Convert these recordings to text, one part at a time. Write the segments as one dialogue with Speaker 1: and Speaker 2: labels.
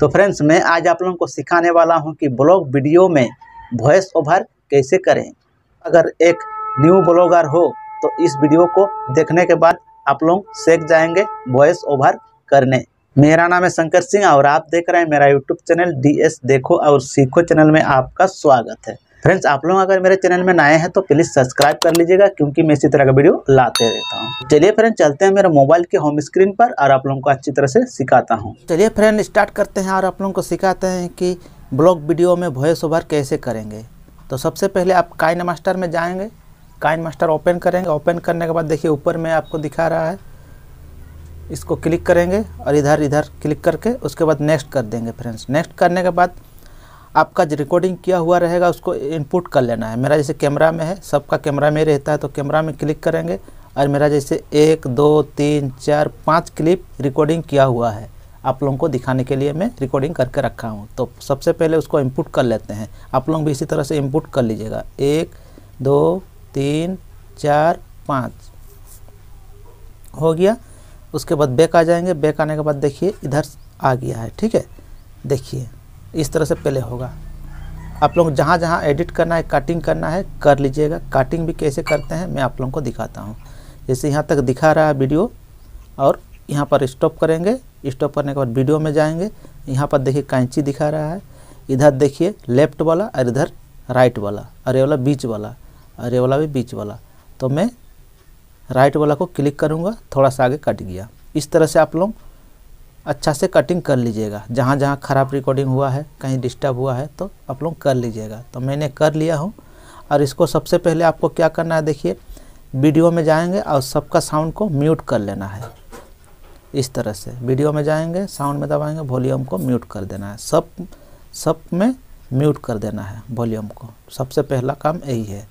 Speaker 1: तो फ्रेंड्स मैं आज आप लोगों को सिखाने वाला हूँ कि ब्लॉग वीडियो में वॉइस ओवर कैसे करें। अगर एक न्यू ब्लॉगर हो तो इस वीडियो को देखने के बाद आप लोग सीख जाएँगे वॉइस ओवर करने। मेरा नाम है शंकर सिंह और आप देख रहे हैं मेरा यूट्यूब चैनल डी एस देखो और सीखो चैनल में आपका स्वागत है। फ्रेंड्स आप लोग अगर मेरे चैनल में नए हैं तो प्लीज़ सब्सक्राइब कर लीजिएगा, क्योंकि मैं इसी तरह का वीडियो लाते रहता हूँ। चलिए फ्रेंड चलते हैं मेरे मोबाइल के होम स्क्रीन पर, और आप लोगों को अच्छी तरह से सिखाता हूँ। चलिए फ्रेंड स्टार्ट करते हैं, और आप लोगों को सिखाते हैं कि ब्लॉग वीडियो में वॉइस ओवर कैसे करेंगे। तो सबसे पहले आप काइन मास्टर में जाएँगे। काइन मास्टर ओपन करेंगे। ओपन करने के बाद देखिए, ऊपर में आपको दिखा रहा है। इसको क्लिक करेंगे, और इधर इधर क्लिक करके उसके बाद नेक्स्ट कर देंगे फ्रेंड्स नेक्स्ट करने के बाद आपका जो रिकॉर्डिंग किया हुआ रहेगा, उसको इनपुट कर लेना है। मेरा जैसे कैमरा में है, सबका कैमरा में रहता है तो कैमरा में क्लिक करेंगे और मेरा जैसे एक, दो, तीन, चार, पाँच क्लिप रिकॉर्डिंग किया हुआ है। आप लोगों को दिखाने के लिए मैं रिकॉर्डिंग करके रखा हूँ। तो सबसे पहले उसको इनपुट कर लेते हैं। आप लोग भी इसी तरह से इनपुट कर लीजिएगा। एक, दो, तीन, चार, पाँच। हो गया। उसके बाद बैक आ जाएँगे। बैक आने के बाद देखिए, इधर आ गया है। ठीक है? देखिए। इस तरह से पहले होगा। आप लोग जहाँ जहाँ एडिट करना है कटिंग करना है, कर लीजिएगा। कटिंग भी कैसे करते हैं, मैं आप लोगों को दिखाता हूँ। जैसे यहाँ तक दिखा रहा है वीडियो और यहाँ पर स्टॉप करेंगे। स्टॉप करने के बाद वीडियो में जाएँगे। यहाँ पर देखिए कैंची दिखा रहा है। इधर देखिए लेफ़्ट वाला और इधर राइट वाला। और ये वाला बीच वाला। और ये वाला भी बीच वाला। तो मैं राइट वाला को क्लिक करूँगा। थोड़ा सा आगे कट गया इस तरह से आप लोग अच्छा से कटिंग कर लीजिएगा। जहाँ जहाँ ख़राब रिकॉर्डिंग हुआ है, कहीं डिस्टर्ब हुआ है तो आप लोग कर लीजिएगा। तो मैंने कर लिया हूँ। और इसको सबसे पहले आपको क्या करना है देखिए वीडियो में जाएँगे और सबका साउंड को म्यूट कर लेना है। इस तरह से वीडियो में जाएँगे साउंड में दबाएँगे वॉल्यूम को म्यूट कर देना है। सब सब में म्यूट कर देना है वॉल्यूम को। सबसे पहला काम यही है।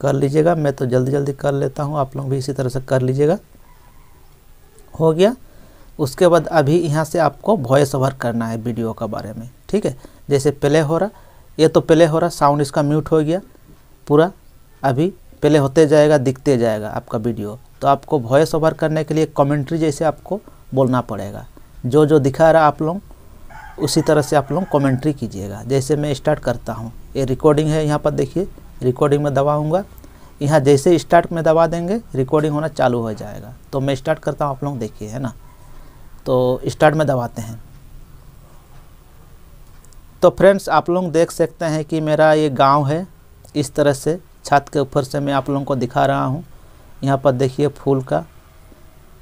Speaker 1: कर लीजिएगा, मैं तो जल्दी जल्दी कर लेता हूँ, आप लोग भी इसी तरह से कर लीजिएगा। हो गया? उसके बाद अभी यहाँ से आपको वॉइस ओवर करना है वीडियो का बारे में, ठीक है? जैसे प्ले हो रहा, ये तो प्ले हो रहा साउंड इसका म्यूट हो गया, पूरा। अभी प्ले होते जाएगा, दिखते जाएगा आपका वीडियो तो आपको वॉइस ओवर करने के लिए कमेंट्री जैसे आपको बोलना पड़ेगा। जो जो दिखा रहा आप लोग, उसी तरह से आप लोग कमेंट्री कीजिएगा। जैसे मैं स्टार्ट करता हूँ, ये रिकॉर्डिंग है यहाँ पर देखिए रिकॉर्डिंग में दबाऊँगा। यहाँ जैसे स्टार्ट में दबा देंगे रिकॉर्डिंग होना चालू हो जाएगा। तो मैं स्टार्ट करता हूँ, आप लोग देखिए, है ना? तो स्टार्ट में दबाते हैं। तो फ्रेंड्स आप लोग देख सकते हैं कि मेरा ये गाँव है। इस तरह से छत के ऊपर से मैं आप लोगों को दिखा रहा हूँ। यहाँ पर देखिए फूल का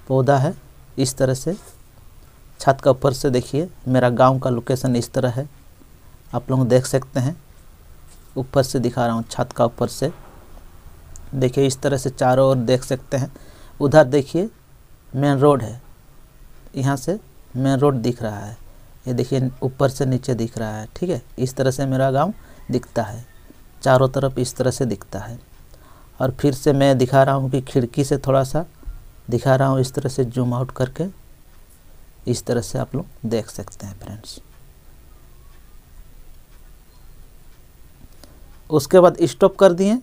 Speaker 1: पौधा है। इस तरह से छत के ऊपर से देखिए, मेरा गाँव का लोकेशन इस तरह है। आप लोग देख सकते हैं। ऊपर से दिखा रहा हूँ छत का ऊपर से। देखिए इस तरह से चारों ओर देख सकते हैं। उधर देखिए मेन रोड है। यहाँ से मेन रोड दिख रहा है। ये देखिए, ऊपर से नीचे दिख रहा है, ठीक है? इस तरह से मेरा गाँव दिखता है। चारों तरफ़ इस तरह से दिखता है। और फिर से मैं दिखा रहा हूँ कि खिड़की से थोड़ा सा दिखा रहा हूँ, इस तरह से जूम आउट करके। इस तरह से आप लोग देख सकते हैं फ्रेंड्स उसके बाद स्टॉप कर दिए।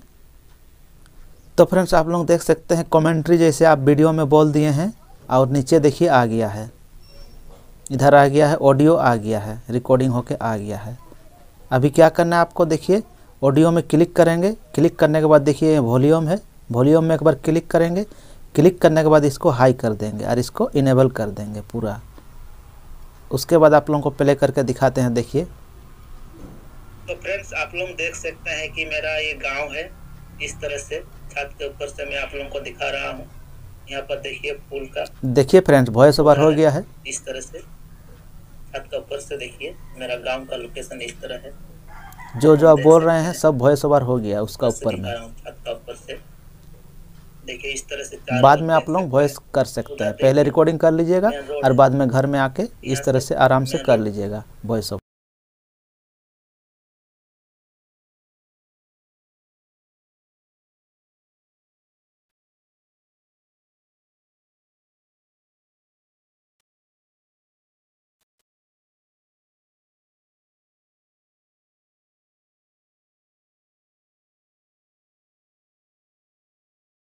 Speaker 1: तो फ्रेंड्स आप लोग देख सकते हैं कमेंट्री जैसे आप वीडियो में बोल दिए हैं। और नीचे देखिए आ गया है। इधर आ गया है, ऑडियो आ गया है रिकॉर्डिंग होके आ गया है। अभी क्या करना है आपको देखिए, ऑडियो में क्लिक करेंगे। क्लिक करने के बाद देखिए वॉल्यूम है। वॉल्यूम में एक बार क्लिक करेंगे। क्लिक करने के बाद इसको हाई कर देंगे और इसको इनेबल कर देंगे पूरा। उसके बाद आप लोगों को प्ले करके दिखाते हैं, देखिए।
Speaker 2: तो फ्रेंड्स आप लोग देख सकते हैं कि मेरा ये गाँव है, इस तरह से। छत के ऊपर से मैं आप लोगों को दिखा रहा हूँ। यहाँ पर देखिए फूल का।
Speaker 1: देखिए फ्रेंड्स वॉइस ओवर हो गया है।
Speaker 2: इस तरह से छत के ऊपर से देखिए मेरा गाँव का लोकेशन इस तरह है।
Speaker 1: जो जो आप बोल रहे हैं सब वॉइस ओवर हो गया उसका ऊपर में।
Speaker 2: छत का ऊपर से। देखिए इस तरह से
Speaker 1: बाद में आप लोग वॉइस कर सकते हैं। पहले रिकॉर्डिंग कर लीजिएगा और बाद में घर में आके इस तरह से आराम से कर लीजिएगा वॉइस ओवर